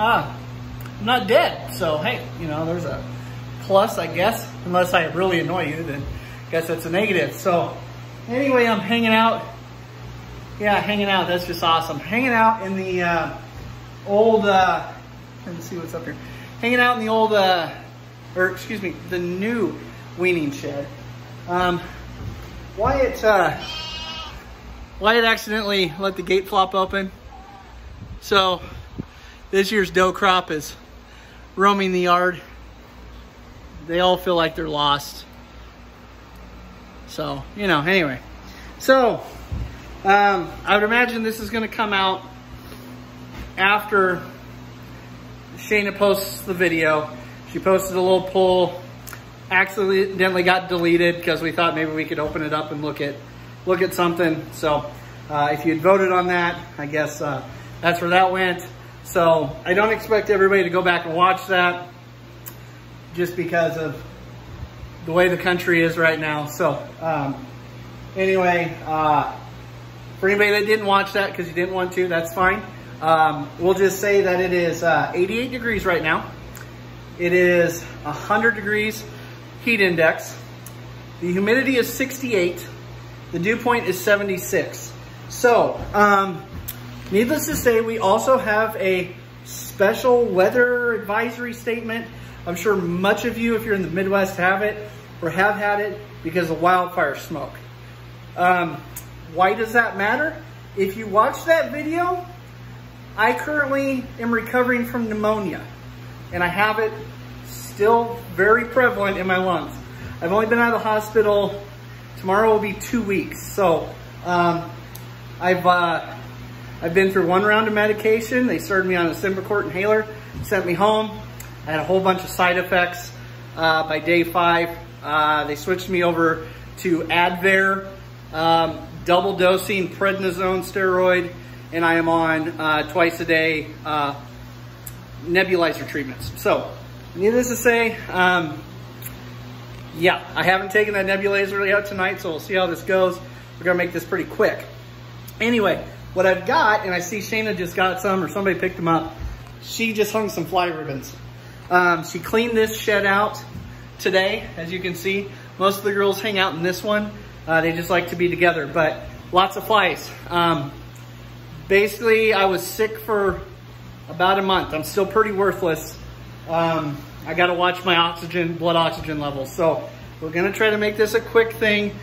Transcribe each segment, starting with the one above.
ah, I'm not dead. So, hey, you know, there's a plus, I guess. Unless I really annoy you, then I guess that's a negative. So, anyway, I'm hanging out. Yeah, hanging out. That's just awesome. Hanging out in the uh, old, uh, let's see what's up here. Hanging out in the old, uh, or excuse me, the new weaning shed. Um, Wyatt, uh, Wyatt accidentally let the gate flop open. So this year's doe crop is roaming the yard. They all feel like they're lost. So, you know, anyway. So, um, I would imagine this is going to come out after Shayna posts the video. She posted a little poll, accidentally got deleted because we thought maybe we could open it up and look at look at something. So uh, if you had voted on that, I guess uh, that's where that went. So I don't expect everybody to go back and watch that just because of the way the country is right now. So um, anyway, uh, for anybody that didn't watch that because you didn't want to, that's fine. Um, we'll just say that it is uh, 88 degrees right now. It is 100 degrees heat index. The humidity is 68. The dew point is 76. So, um, needless to say, we also have a special weather advisory statement. I'm sure much of you, if you're in the Midwest, have it or have had it because of wildfire smoke. Um, why does that matter? If you watch that video, I currently am recovering from pneumonia and I have it still very prevalent in my lungs. I've only been out of the hospital, tomorrow will be two weeks. So um, I've, uh, I've been through one round of medication. They started me on a Symbicort inhaler, sent me home. I had a whole bunch of side effects uh, by day five. Uh, they switched me over to Advair, um, double dosing prednisone steroid, and I am on uh, twice a day uh, nebulizer treatments. So, needless to say, um, yeah, I haven't taken that nebulizer yet tonight, so we'll see how this goes. We're gonna make this pretty quick. Anyway, what I've got, and I see Shayna just got some, or somebody picked them up, she just hung some fly ribbons. Um, she cleaned this shed out today, as you can see. Most of the girls hang out in this one. Uh, they just like to be together, but lots of flies. Um, basically, I was sick for about a month. I'm still pretty worthless. Um, I gotta watch my oxygen, blood oxygen levels. So we're gonna try to make this a quick thing.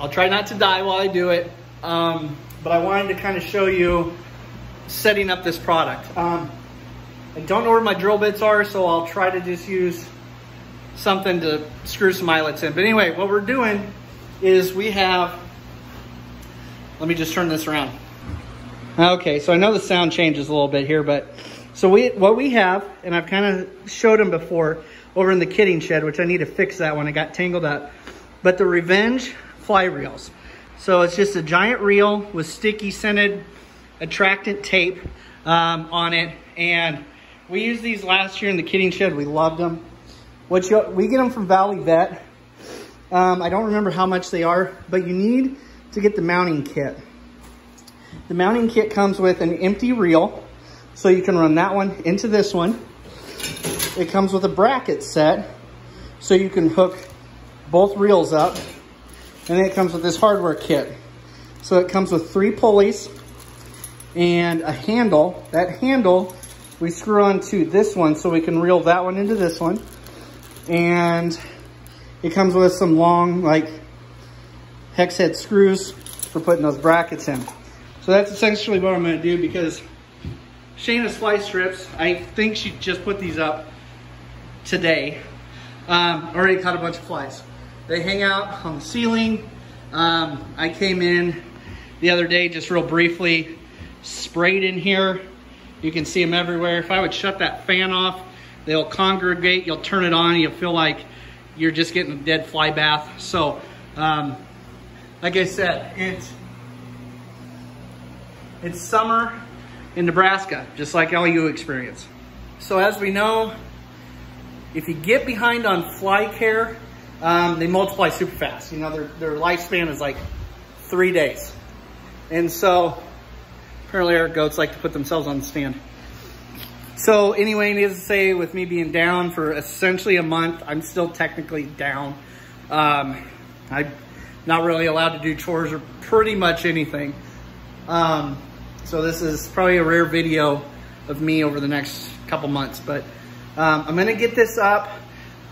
I'll try not to die while I do it. Um, but I wanted to kind of show you setting up this product. Um, I don't know where my drill bits are, so I'll try to just use something to screw some eyelets in. But anyway, what we're doing is we have, let me just turn this around. Okay, so I know the sound changes a little bit here, but so we what we have, and I've kind of showed them before over in the kidding shed, which I need to fix that one. I got tangled up. But the Revenge fly reels. So it's just a giant reel with sticky scented attractant tape um, on it. And we used these last year in the kidding shed. We loved them. What you, we get them from Valley Vet. Um, I don't remember how much they are, but you need to get the mounting kit. The mounting kit comes with an empty reel, so you can run that one into this one. It comes with a bracket set, so you can hook both reels up. And then it comes with this hardware kit. So it comes with three pulleys and a handle. That handle we screw onto this one so we can reel that one into this one. And it comes with some long like hex head screws for putting those brackets in. So that's essentially what I'm gonna do because Shayna's fly strips, I think she just put these up today. Um, already caught a bunch of flies. They hang out on the ceiling. Um, I came in the other day just real briefly, sprayed in here. You can see them everywhere. If I would shut that fan off, they'll congregate. You'll turn it on, you'll feel like you're just getting a dead fly bath. So, um, like I said, it's, it's summer in Nebraska, just like all you experience. So as we know, if you get behind on fly care, um, they multiply super fast. You know, their, their lifespan is like three days. And so apparently our goats like to put themselves on the stand. So anyway, needless to say, with me being down for essentially a month, I'm still technically down. Um, I'm not really allowed to do chores or pretty much anything. Um, so this is probably a rare video of me over the next couple months, but um, I'm gonna get this up.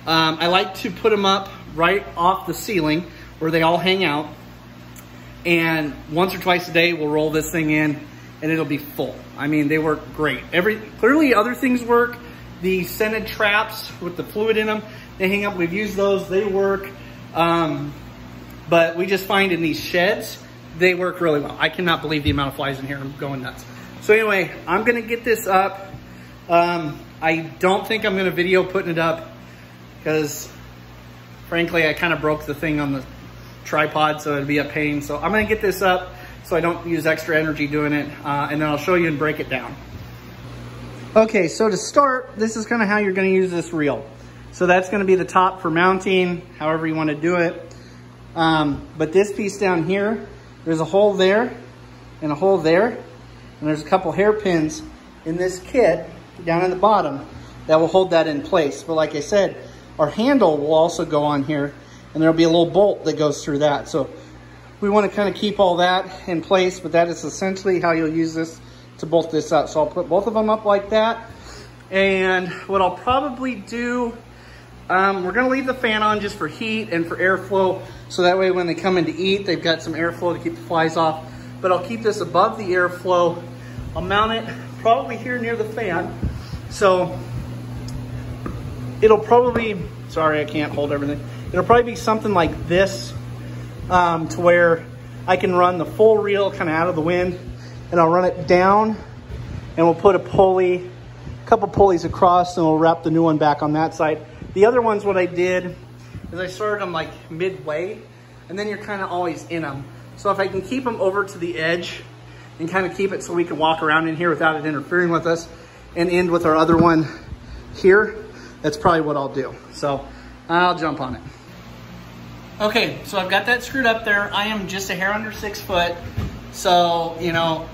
Um, I like to put them up right off the ceiling where they all hang out. And once or twice a day, we'll roll this thing in and it'll be full. I mean, they work great. Every Clearly other things work. The scented traps with the fluid in them, they hang up. We've used those, they work. Um, but we just find in these sheds, they work really well. I cannot believe the amount of flies in here. I'm going nuts. So anyway, I'm gonna get this up. Um, I don't think I'm gonna video putting it up because frankly, I kind of broke the thing on the tripod, so it'd be a pain. So I'm gonna get this up so I don't use extra energy doing it, uh, and then I'll show you and break it down. Okay, so to start, this is kind of how you're gonna use this reel. So that's gonna be the top for mounting, however you wanna do it. Um, but this piece down here, there's a hole there and a hole there, and there's a couple hairpins in this kit down in the bottom that will hold that in place. But like I said, our handle will also go on here and there'll be a little bolt that goes through that. So we want to kind of keep all that in place, but that is essentially how you'll use this to bolt this up. So I'll put both of them up like that. And what I'll probably do, um, we're gonna leave the fan on just for heat and for airflow. So that way when they come in to eat, they've got some airflow to keep the flies off. But I'll keep this above the airflow. I'll mount it probably here near the fan. So it'll probably, sorry, I can't hold everything. It'll probably be something like this um, to where I can run the full reel kind of out of the wind and I'll run it down and we'll put a pulley, a couple pulleys across and we'll wrap the new one back on that side. The other ones, what I did is I started them like midway and then you're kind of always in them. So if I can keep them over to the edge and kind of keep it so we can walk around in here without it interfering with us and end with our other one here, that's probably what I'll do. So I'll jump on it. Okay, so I've got that screwed up there. I am just a hair under six foot. So, you know,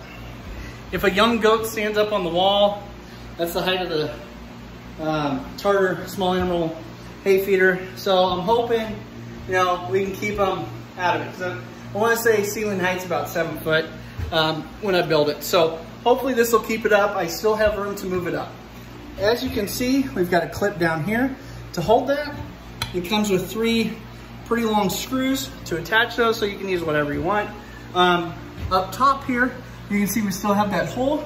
if a young goat stands up on the wall, that's the height of the um, Tarter small animal hay feeder. So I'm hoping, you know, we can keep them out of it. So I want to say ceiling height's about seven foot um, when I build it. So hopefully this will keep it up. I still have room to move it up. As you can see, we've got a clip down here to hold that. It comes with three pretty long screws to attach those so you can use whatever you want. Um, up top here, you can see we still have that hole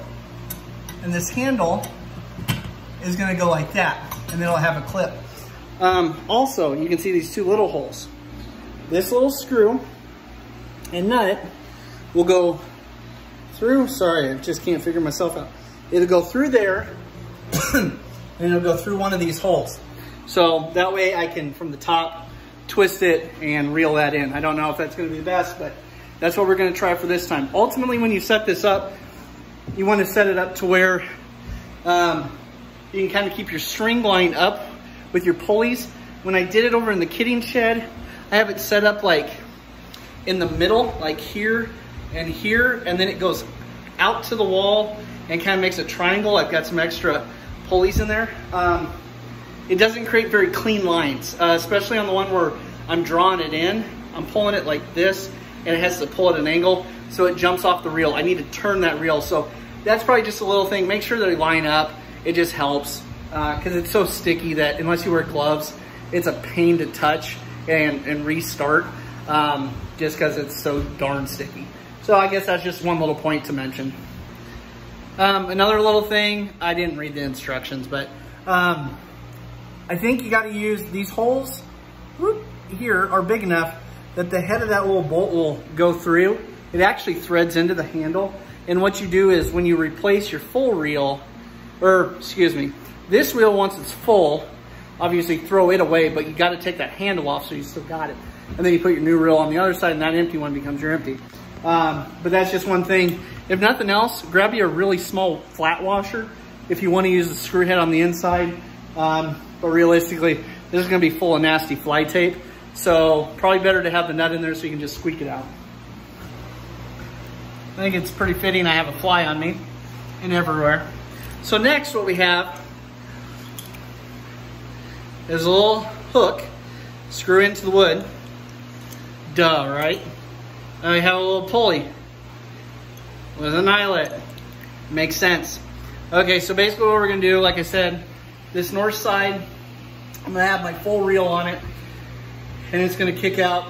and this handle is gonna go like that and then it'll have a clip. Um, also, you can see these two little holes. This little screw and nut will go through, sorry, I just can't figure myself out. It'll go through there and it'll go through one of these holes. So that way I can, from the top, twist it and reel that in. I don't know if that's gonna be the best, but that's what we're gonna try for this time. Ultimately, when you set this up, you wanna set it up to where um, you can kind of keep your string line up with your pulleys. When I did it over in the kidding shed, I have it set up like in the middle, like here and here, and then it goes out to the wall and kind of makes a triangle. I've got some extra pulleys in there. Um, it doesn't create very clean lines, uh, especially on the one where I'm drawing it in. I'm pulling it like this and it has to pull at an angle so it jumps off the reel. I need to turn that reel. So that's probably just a little thing. Make sure they line up. It just helps because uh, it's so sticky that unless you wear gloves, it's a pain to touch and, and restart um, just because it's so darn sticky. So I guess that's just one little point to mention. Um, another little thing, I didn't read the instructions, but um, I think you got to use these holes whoop, here are big enough that the head of that little bolt will go through. It actually threads into the handle. And what you do is when you replace your full reel, or excuse me, this reel once it's full, obviously throw it away, but you got to take that handle off so you still got it. And then you put your new reel on the other side and that empty one becomes your empty. Um, but that's just one thing. If nothing else, grab you a really small flat washer if you want to use the screw head on the inside. Um, but realistically, this is gonna be full of nasty fly tape. So probably better to have the nut in there so you can just squeak it out. I think it's pretty fitting I have a fly on me and everywhere. So next what we have is a little hook, screw into the wood. Duh, right? And we have a little pulley with an eyelet. Makes sense. Okay, so basically what we're gonna do, like I said, this north side, I'm gonna have my full reel on it and it's gonna kick out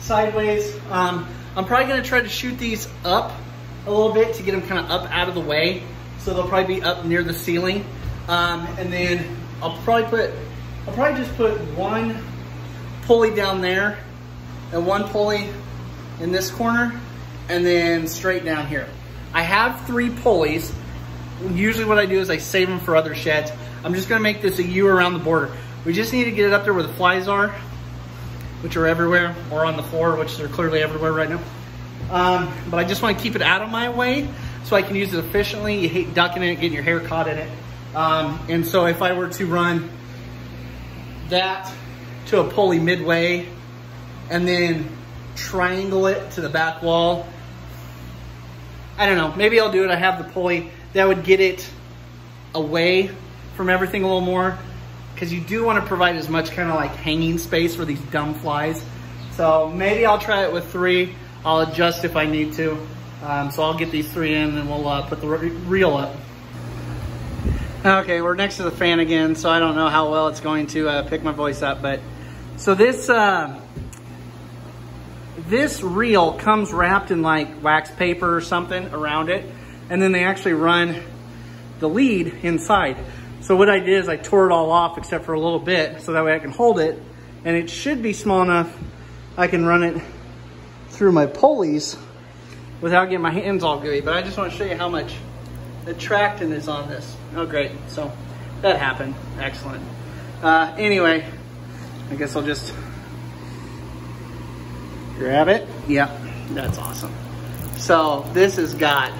sideways. Um, I'm probably gonna try to shoot these up a little bit to get them kind of up out of the way. So they'll probably be up near the ceiling. Um, and then I'll probably put, I'll probably just put one pulley down there and one pulley in this corner and then straight down here. I have three pulleys usually what I do is I save them for other sheds. I'm just gonna make this a U around the border. We just need to get it up there where the flies are, which are everywhere, or on the floor, which they're clearly everywhere right now. Um, but I just wanna keep it out of my way so I can use it efficiently. You hate ducking it, getting your hair caught in it. Um, and so if I were to run that to a pulley midway and then triangle it to the back wall, I don't know, maybe I'll do it. I have the pulley that would get it away from everything a little more because you do want to provide as much kind of like hanging space for these dumb flies. So maybe I'll try it with three. I'll adjust if I need to. Um, so I'll get these three in and we'll uh, put the reel up. Okay, we're next to the fan again, so I don't know how well it's going to uh, pick my voice up, but so this uh, this reel comes wrapped in like wax paper or something around it and then they actually run the lead inside. So what I did is I tore it all off except for a little bit so that way I can hold it and it should be small enough I can run it through my pulleys without getting my hands all gooey. But I just want to show you how much attractant is on this. Oh great, so that happened, excellent. Uh, anyway, I guess I'll just grab it. Yeah, that's awesome. So this has got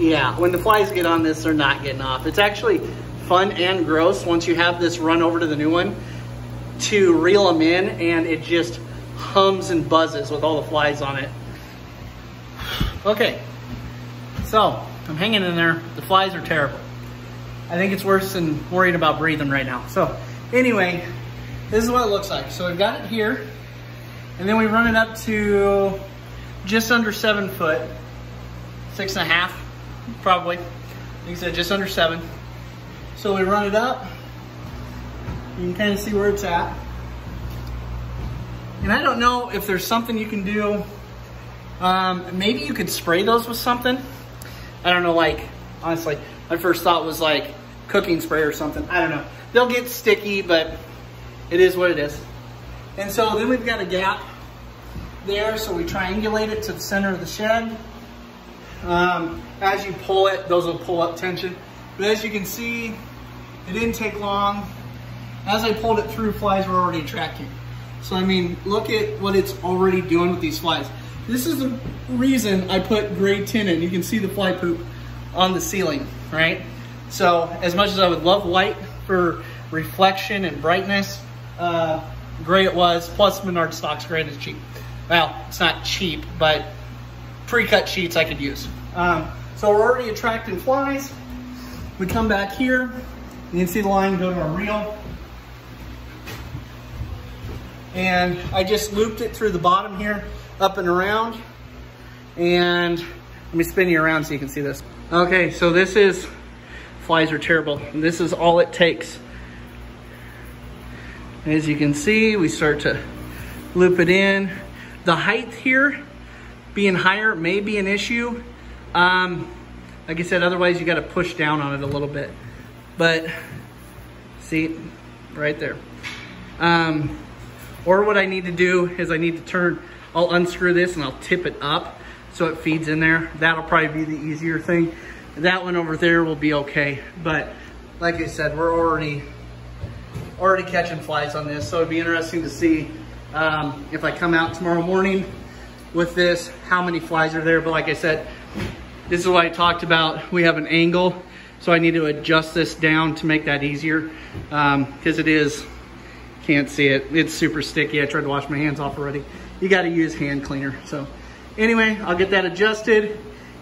yeah, when the flies get on this, they're not getting off. It's actually fun and gross once you have this run over to the new one to reel them in and it just hums and buzzes with all the flies on it. Okay, so I'm hanging in there. The flies are terrible. I think it's worse than worrying about breathing right now. So anyway, this is what it looks like. So we've got it here and then we run it up to just under seven foot, six and a half probably. I think it's just under seven. So we run it up. You can kind of see where it's at. And I don't know if there's something you can do. Um, maybe you could spray those with something. I don't know, like, honestly, my first thought was like cooking spray or something. I don't know. They'll get sticky, but it is what it is. And so then we've got a gap there, so we triangulate it to the center of the shed. Um, as you pull it, those will pull up tension. But as you can see, it didn't take long. As I pulled it through, flies were already attracting. So I mean, look at what it's already doing with these flies. This is the reason I put gray tin in. You can see the fly poop on the ceiling, right? So as much as I would love white for reflection and brightness, uh, gray it was, plus Menards stocks gray is cheap. Well, it's not cheap, but pre-cut sheets I could use. Um, so we're already attracting flies. We come back here, you can see the line go to our reel. And I just looped it through the bottom here, up and around. And let me spin you around so you can see this. Okay, so this is, flies are terrible. And this is all it takes. As you can see, we start to loop it in. The height here being higher may be an issue. Um, like I said, otherwise you got to push down on it a little bit. But see, right there. Um, or what I need to do is I need to turn, I'll unscrew this and I'll tip it up so it feeds in there. That'll probably be the easier thing. That one over there will be okay. But like I said, we're already already catching flies on this. So it'd be interesting to see um, if I come out tomorrow morning with this, how many flies are there. But like I said, this is what I talked about. We have an angle, so I need to adjust this down to make that easier because um, it is, can't see it, it's super sticky. I tried to wash my hands off already. You gotta use hand cleaner. So anyway, I'll get that adjusted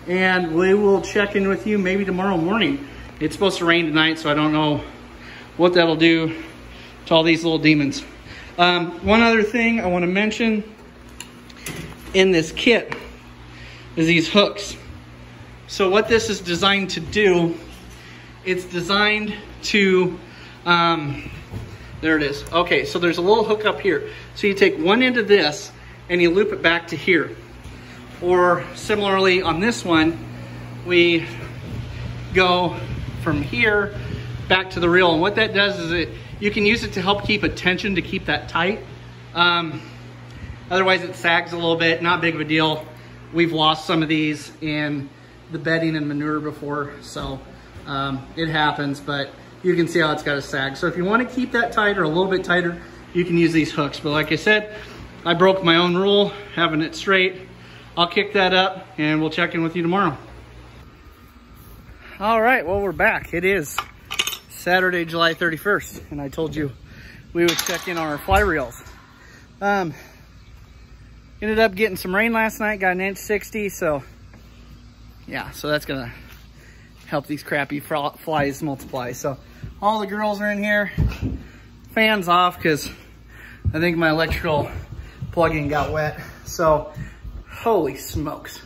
and we will check in with you maybe tomorrow morning. It's supposed to rain tonight, so I don't know what that'll do to all these little demons. Um, one other thing I want to mention in this kit is these hooks. So what this is designed to do, it's designed to, um, there it is. Okay, so there's a little hook up here. So you take one end of this and you loop it back to here. Or similarly on this one, we go from here back to the reel. And what that does is it, you can use it to help keep a tension to keep that tight. Um, otherwise it sags a little bit, not big of a deal. We've lost some of these in the bedding and manure before, so um, it happens, but you can see how it's got a sag. So if you wanna keep that tighter, a little bit tighter, you can use these hooks. But like I said, I broke my own rule, having it straight. I'll kick that up and we'll check in with you tomorrow. All right, well, we're back. It is Saturday, July 31st, and I told you we would check in on our fly reels. Um, ended up getting some rain last night, got an inch 60, so yeah, so that's gonna help these crappy flies multiply. So all the girls are in here, fans off, because I think my electrical plug-in got wet. So, holy smokes.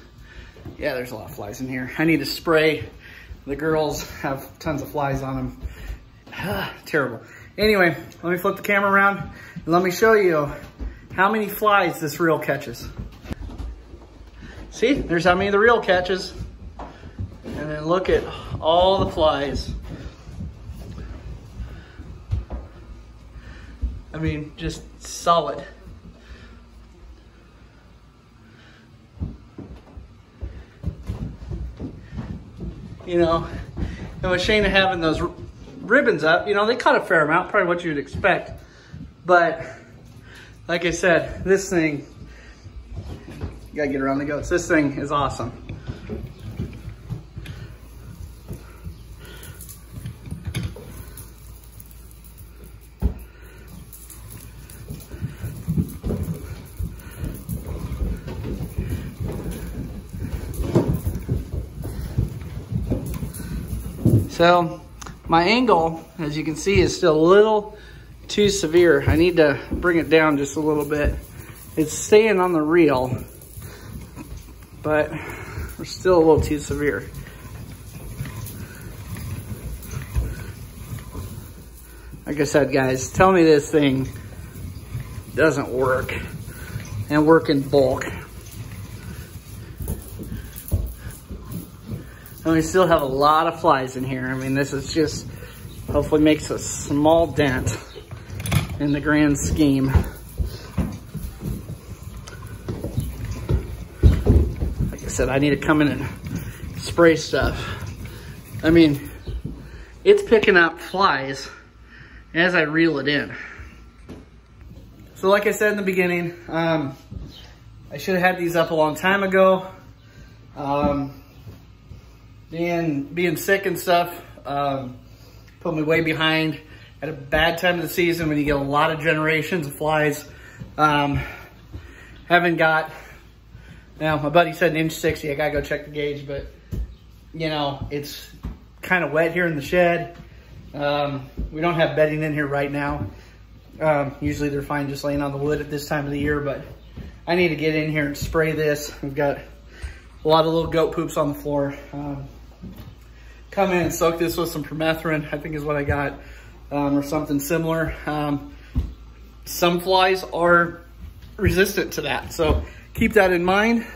Yeah, there's a lot of flies in here. I need to spray. The girls have tons of flies on them. Terrible. Anyway, let me flip the camera around and let me show you how many flies this reel catches. See, there's how many the reel catches. And then look at all the flies. I mean, just solid. you know. And with Shayna having those ribbons up, you know, they cut a fair amount, probably what you'd expect. But like I said, this thing, you gotta get around the goats. This thing is awesome. So my angle, as you can see, is still a little too severe. I need to bring it down just a little bit. It's staying on the reel, but we're still a little too severe. Like I said, guys, tell me this thing doesn't work and work in bulk. And we still have a lot of flies in here. I mean, this is just, hopefully makes a small dent in the grand scheme. Like I said, I need to come in and spray stuff. I mean, it's picking up flies as I reel it in. So like I said in the beginning, um, I should have had these up a long time ago. Um, being being sick and stuff um, put me way behind at a bad time of the season when you get a lot of generations of flies. Um, haven't got, now my buddy said an inch 60, I gotta go check the gauge, but you know, it's kind of wet here in the shed. Um, we don't have bedding in here right now. Um, usually they're fine just laying on the wood at this time of the year, but I need to get in here and spray this. We've got a lot of little goat poops on the floor. Um, come in soak this with some permethrin, I think is what I got, um, or something similar. Um, some flies are resistant to that, so keep that in mind.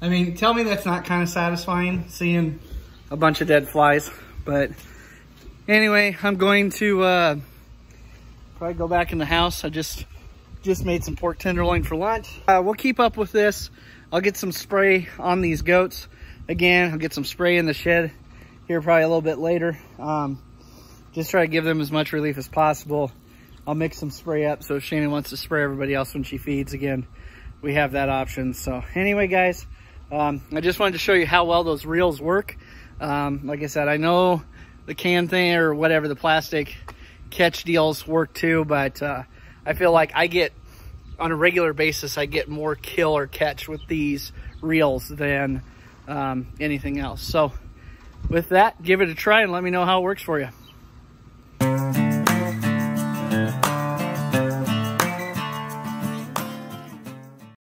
I mean, tell me that's not kind of satisfying, seeing a bunch of dead flies, but anyway, I'm going to uh, probably go back in the house. I just just made some pork tenderloin for lunch. Uh, we'll keep up with this. I'll get some spray on these goats. Again, I'll get some spray in the shed here probably a little bit later. Um, just try to give them as much relief as possible. I'll mix some spray up. So if Shannon wants to spray everybody else when she feeds again, we have that option. So anyway, guys, um, I just wanted to show you how well those reels work. Um, like I said, I know the can thing or whatever, the plastic catch deals work too, but uh, I feel like I get on a regular basis, I get more kill or catch with these reels than um, anything else. So with that, give it a try and let me know how it works for you.